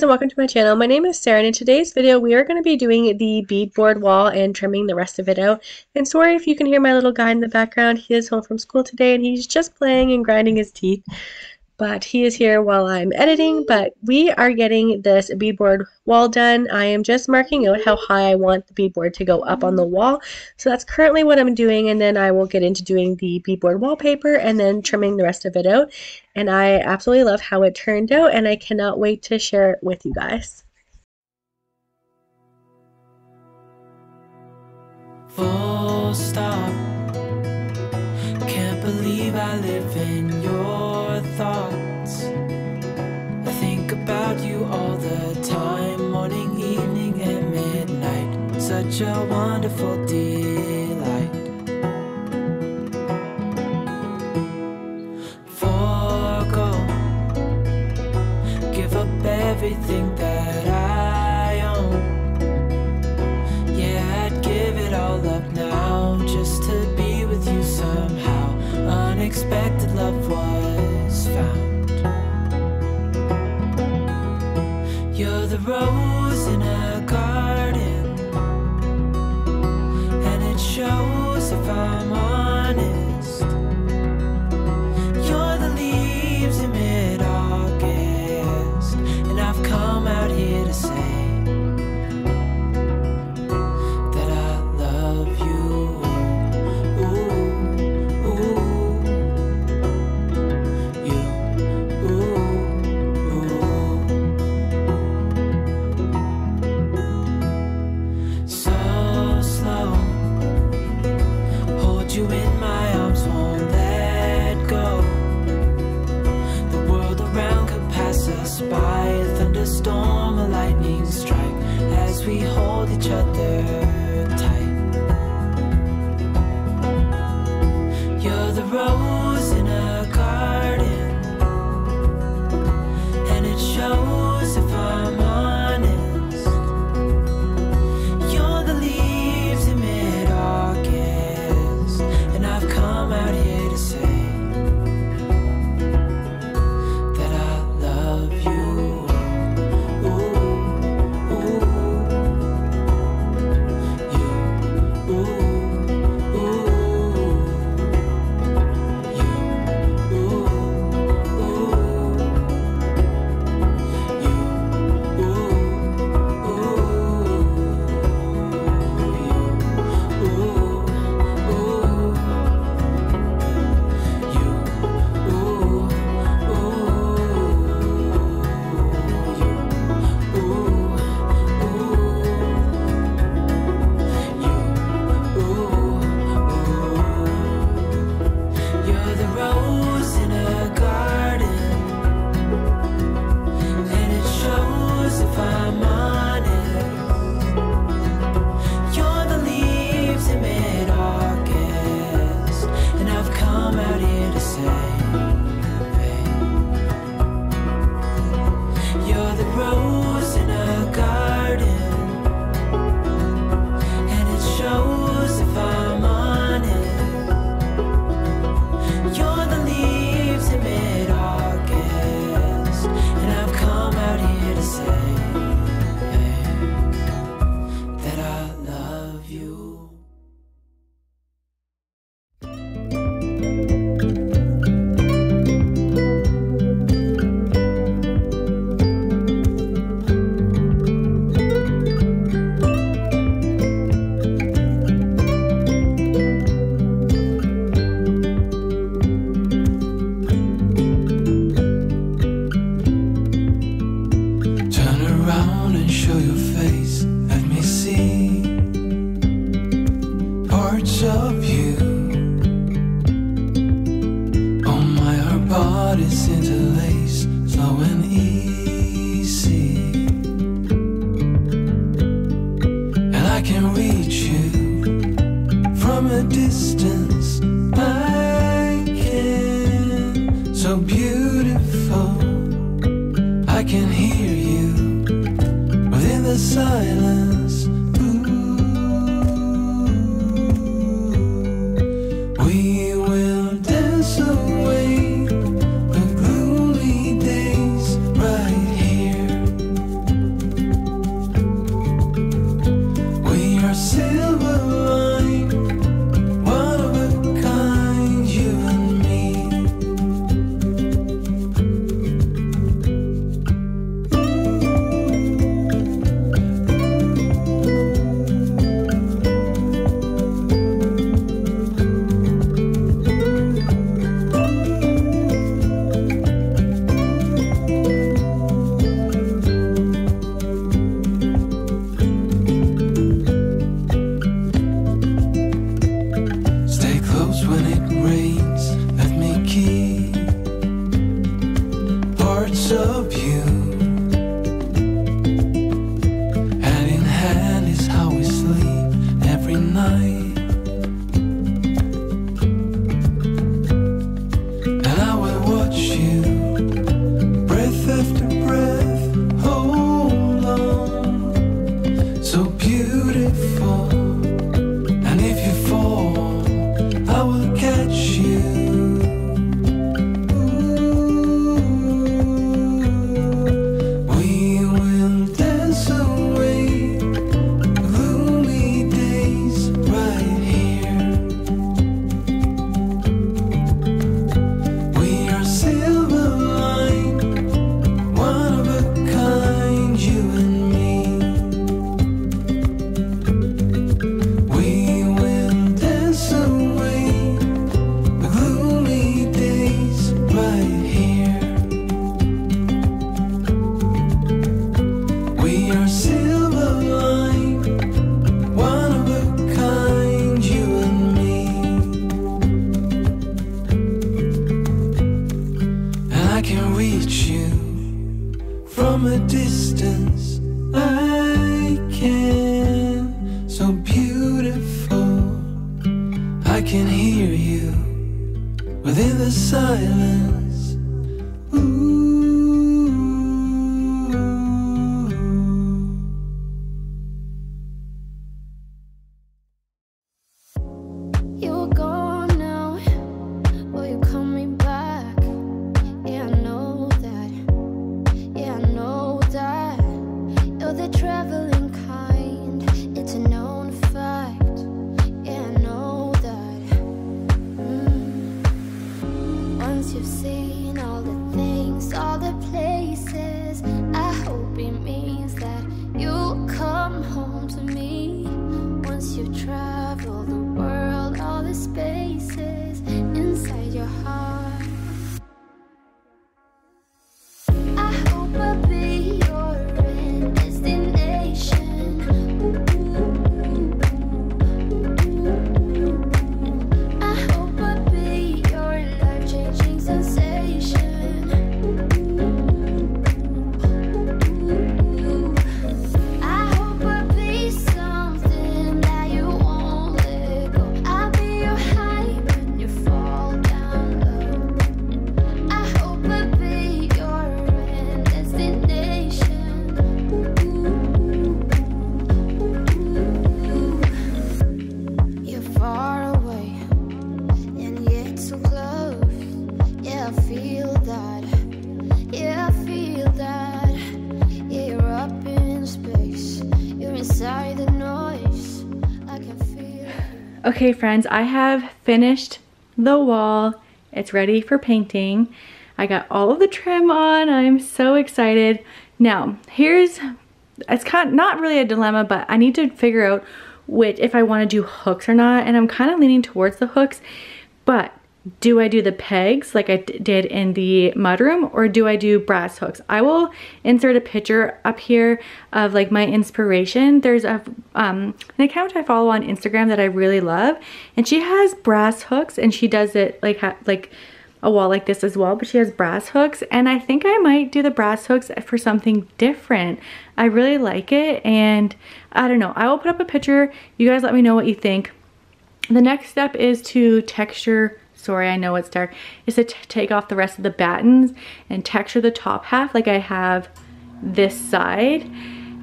Friends and welcome to my channel. My name is Sarah and in today's video we are going to be doing the beadboard wall and trimming the rest of it out. And sorry if you can hear my little guy in the background. He is home from school today and he's just playing and grinding his teeth but he is here while I'm editing. But we are getting this beadboard wall done. I am just marking out how high I want the beadboard to go up on the wall. So that's currently what I'm doing and then I will get into doing the beadboard wallpaper and then trimming the rest of it out. And I absolutely love how it turned out and I cannot wait to share it with you guys. Full stop Can't believe I live in your thoughts. I think about you all the time, morning, evening, and midnight. Such a wonderful delight. Forgo, give up everything that I own. Yeah, I'd give it all up now just to be with you somehow. Unexpected love was You're shut other. around and show your face. Let me see parts of you. Oh my, our bodies interlace, slow and easy. And I can reach you from a distance. I can, so beautiful. I can hear silence. Ooh. We will dance away the gloomy days right here. We are still. I can hear you within the silence. You're gone now. Will you call me back? Yeah, I know that. Yeah, I know that. You're the traveling Okay friends, I have finished the wall. It's ready for painting. I got all of the trim on. I'm so excited. Now, here's, it's kind of not really a dilemma, but I need to figure out which, if I want to do hooks or not. And I'm kind of leaning towards the hooks, but do I do the pegs like I did in the mudroom or do I do brass hooks? I will insert a picture up here of like my inspiration. There's a um, an account I follow on Instagram that I really love and she has brass hooks and she does it like like a wall like this as well, but she has brass hooks and I think I might do the brass hooks for something different. I really like it and I don't know. I will put up a picture. You guys let me know what you think. The next step is to texture, sorry I know it's dark, is to take off the rest of the battens and texture the top half like I have this side.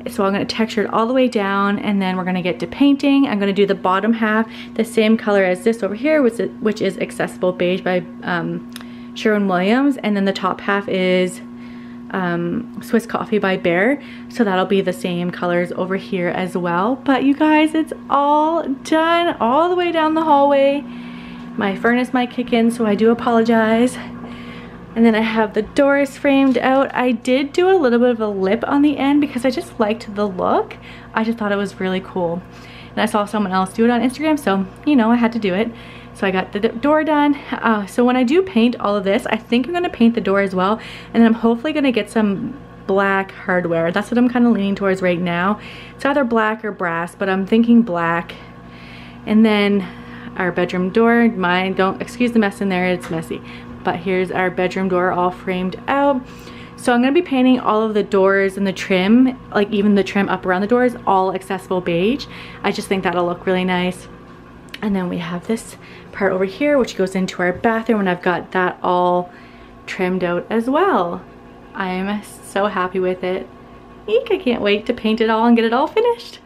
So I'm gonna texture it all the way down and then we're gonna get to painting. I'm gonna do the bottom half the same color as this over here, which is, which is Accessible Beige by um, Sherwin Williams. And then the top half is um, Swiss Coffee by Behr. So that'll be the same colors over here as well. But you guys, it's all done all the way down the hallway. My furnace might kick in, so I do apologize. And then I have the doors framed out. I did do a little bit of a lip on the end because I just liked the look. I just thought it was really cool. And I saw someone else do it on Instagram, so, you know, I had to do it. So I got the door done. Uh, so when I do paint all of this, I think I'm gonna paint the door as well. And then I'm hopefully gonna get some black hardware. That's what I'm kind of leaning towards right now. It's either black or brass, but I'm thinking black. And then our bedroom door, mine, don't, excuse the mess in there, it's messy. But here's our bedroom door all framed out. So I'm gonna be painting all of the doors and the trim, like even the trim up around the doors, all accessible beige. I just think that'll look really nice. And then we have this part over here, which goes into our bathroom, and I've got that all trimmed out as well. I'm so happy with it. Eek, I can't wait to paint it all and get it all finished.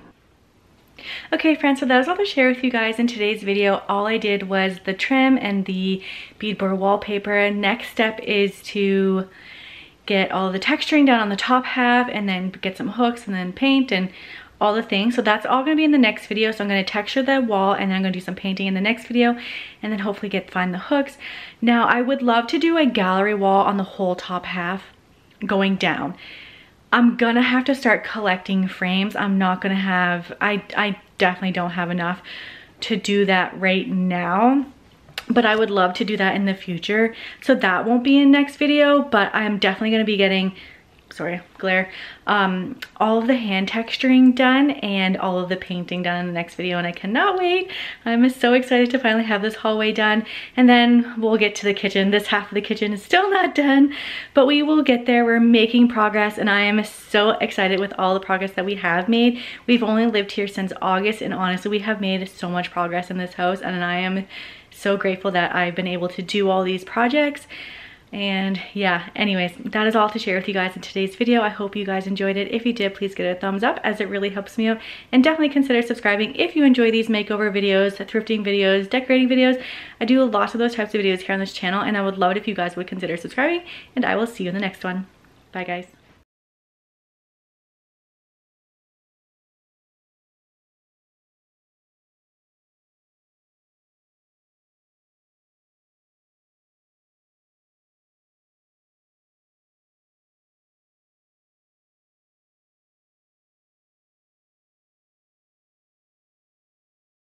Okay friends, so that was all to share with you guys in today's video. All I did was the trim and the beadboard wallpaper. Next step is to get all the texturing done on the top half and then get some hooks and then paint and all the things. So that's all gonna be in the next video. So I'm gonna texture the wall and then I'm gonna do some painting in the next video and then hopefully get find the hooks. Now I would love to do a gallery wall on the whole top half going down. I'm gonna have to start collecting frames. I'm not gonna have, I, I definitely don't have enough to do that right now but I would love to do that in the future. So that won't be in next video, but I'm definitely gonna be getting sorry, glare, um, all of the hand texturing done and all of the painting done in the next video and I cannot wait. I'm so excited to finally have this hallway done and then we'll get to the kitchen. This half of the kitchen is still not done, but we will get there. We're making progress and I am so excited with all the progress that we have made. We've only lived here since August and honestly we have made so much progress in this house and I am so grateful that I've been able to do all these projects. And yeah, anyways, that is all to share with you guys in today's video. I hope you guys enjoyed it. If you did, please give it a thumbs up as it really helps me out. And definitely consider subscribing if you enjoy these makeover videos, thrifting videos, decorating videos. I do lots of those types of videos here on this channel and I would love it if you guys would consider subscribing and I will see you in the next one. Bye guys.